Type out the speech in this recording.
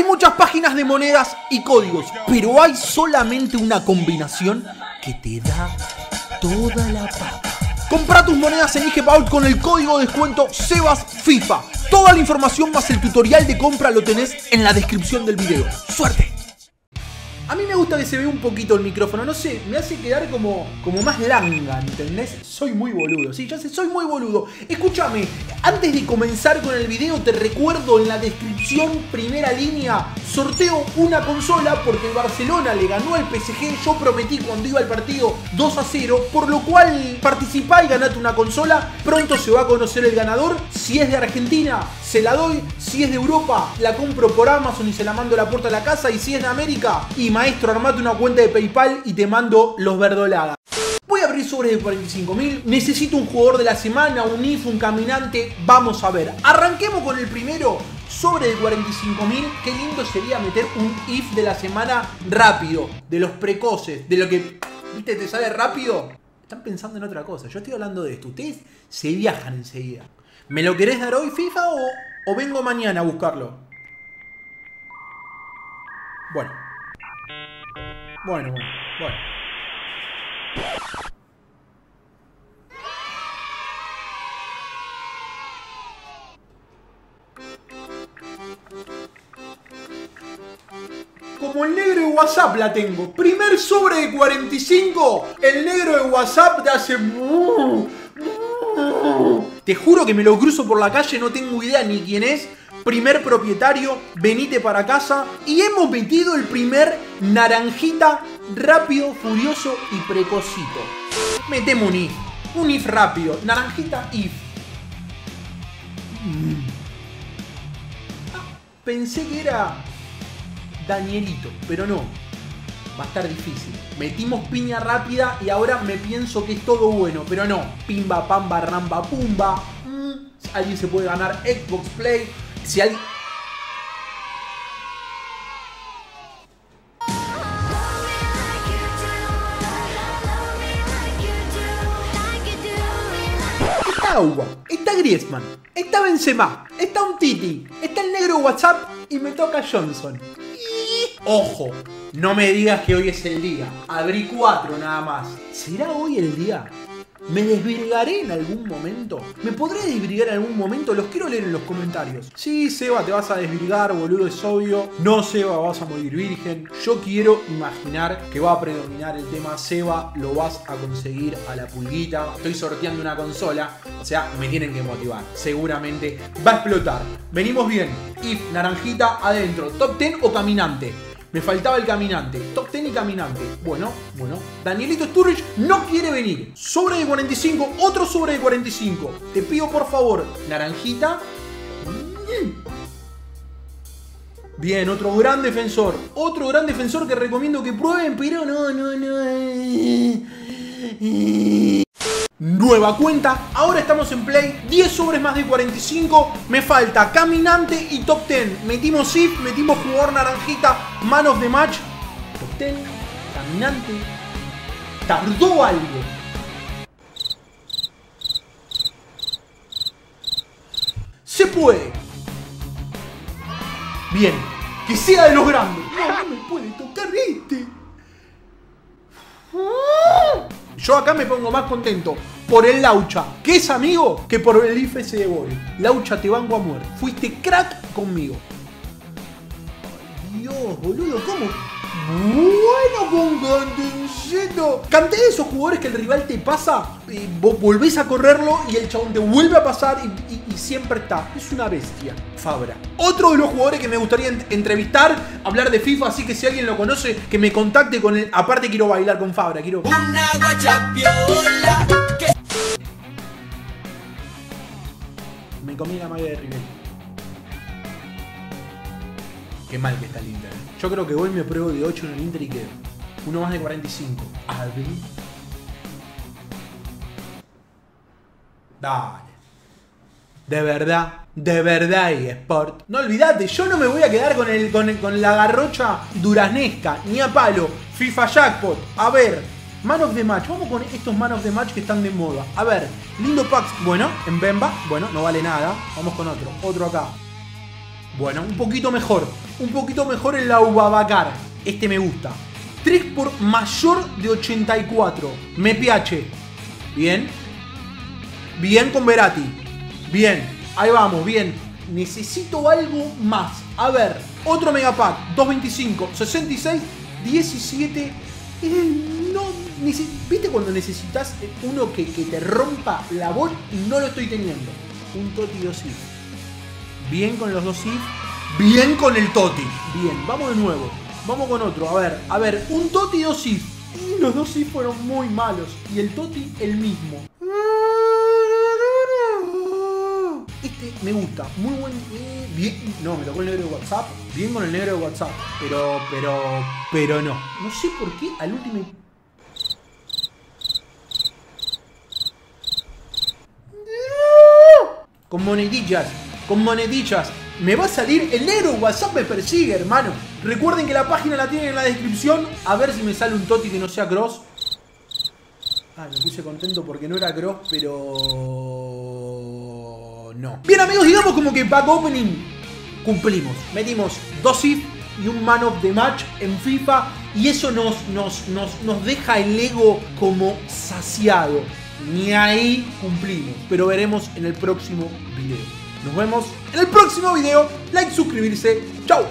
Hay muchas páginas de monedas y códigos, pero hay solamente una combinación que te da toda la pata. Compra tus monedas en IGPAUL con el código de descuento SEBASFIFA. Toda la información más el tutorial de compra lo tenés en la descripción del video. ¡Suerte! A mí me gusta que se vea un poquito el micrófono, no sé, me hace quedar como, como más langa, ¿entendés? Soy muy boludo, sí, ya sé, soy muy boludo. Escúchame, antes de comenzar con el video te recuerdo en la descripción, primera línea, sorteo una consola porque el Barcelona le ganó al PSG, yo prometí cuando iba al partido 2 a 0, por lo cual participá y ganate una consola, pronto se va a conocer el ganador, si es de Argentina, se la doy, si es de Europa, la compro por Amazon y se la mando a la puerta de la casa, y si es de América, y maestro, armate una cuenta de PayPal y te mando los verdolagas. Voy a abrir sobres de 45.000. Necesito un jugador de la semana, un IF, un caminante. Vamos a ver. Arranquemos con el primero. Sobre de 45.000. Qué lindo sería meter un IF de la semana rápido. De los precoces. De lo que, viste, te sale rápido. Están pensando en otra cosa. Yo estoy hablando de esto. Ustedes se viajan enseguida. ¿Me lo querés dar hoy, FIFA, o, o vengo mañana a buscarlo? Bueno. Bueno, bueno, bueno. Como el negro de WhatsApp la tengo. Primer sobre de 45. El negro de WhatsApp te hace... Te juro que me lo cruzo por la calle, no tengo idea ni quién es. Primer propietario, venite para casa. Y hemos metido el primer naranjita rápido, furioso y precocito. Metemos un if. Un if rápido. Naranjita if. Mm. Ah, pensé que era Danielito, pero no. Va a estar difícil. Metimos piña rápida y ahora me pienso que es todo bueno, pero no. Pimba, pamba, ramba, pumba. Mm, alguien se puede ganar Xbox Play. Si alguien... Está Agua, está Griezmann, está Benzema, está un Titi, está el negro WhatsApp y me toca Johnson. Ojo, no me digas que hoy es el día. Abrí cuatro nada más. ¿Será hoy el día? ¿Me desvirgaré en algún momento? ¿Me podré desvirgar en algún momento? Los quiero leer en los comentarios. Sí, Seba, te vas a desvirgar, boludo, es obvio. No, Seba, vas a morir virgen. Yo quiero imaginar que va a predominar el tema Seba, lo vas a conseguir a la pulguita. Estoy sorteando una consola, o sea, me tienen que motivar. Seguramente va a explotar. Venimos bien. If, naranjita, adentro. Top 10 o caminante. Me faltaba el caminante. Top 10 y caminante. Bueno, bueno. Danielito Sturridge no quiere venir. Sobre de 45. Otro sobre de 45. Te pido por favor. Naranjita. Bien, otro gran defensor. Otro gran defensor que recomiendo que prueben, pero no, no, no. Nueva cuenta, ahora estamos en play, 10 sobres más de 45, me falta caminante y top 10. Metimos if, metimos jugador naranjita, man of the match. Top 10, caminante, tardó algo. Se puede. Bien, que sea de los grandes. No, no me puede tocar este. Yo acá me pongo más contento por el Laucha, que es amigo, que por el IFS de Boy. Laucha, te banco a muerte. Fuiste crack conmigo. Dios, boludo, ¿cómo? Bueno, con Cantencito. Canté de esos jugadores que el rival te pasa, y vos volvés a correrlo y el chabón te vuelve a pasar y, y- y siempre está. Es una bestia. Fabra. Otro de los jugadores que me gustaría en- entrevistar, hablar de FIFA, así que si alguien lo conoce, que me contacte con él. Aparte quiero bailar con Fabra, quiero... Una guachapiola que Me comí la magia de River. Qué mal que está el Inter. Yo creo que hoy me pruebo de 8 en el Inter y quedo. Uno más de 45. Abrí. Dale. De verdad, de verdad, Sport. No olvidate, yo no me voy a quedar con, el, con, el- con la garrocha duraznesca, ni a palo. FIFA Jackpot. A ver, Man of the Match. Vamos con estos Man of the Match que están de moda. A ver, lindo packs. Bueno, en Bemba. Bueno, no vale nada. Vamos con otro. Otro acá. Bueno, un poquito mejor. un poquito mejor el Aubabacar. Este me gusta. 3 por mayor de 84. Me piache. Bien. Bien con Verati. Bien. Ahí vamos, bien. Necesito algo más. A ver, otro megapack. 225, 66, 17. Eh, no, ¿Viste cuando necesitas uno que, que te rompa la voz y no lo estoy teniendo? Un Toti 2 if. Bien con los dos if. Bien con el Toti. Bien, vamos de nuevo. Vamos con otro. A ver, a ver, un Toti y dos if. Y los dos if fueron muy malos. Y el Toti el mismo. Este me gusta, muy buen. eh, bien, no, me tocó el negro de WhatsApp. Bien con el negro de WhatsApp. Pero, pero, pero no. No sé por qué al último. Con monedillas, con monedillas. Me va a salir el negro WhatsApp me persigue, hermano. Recuerden que la página la tienen en la descripción. A ver si me sale un Toti que no sea Cross. Ah, me puse contento porque no era Cross, pero. No. Bien, amigos, digamos como que back opening cumplimos. Metimos dos if y un man of the match en FIFA. Y eso nos, nos, nos, nos deja el ego como saciado. Ni ahí cumplimos. Pero veremos en el próximo video. Nos vemos en el próximo video. Like, suscribirse. Chau.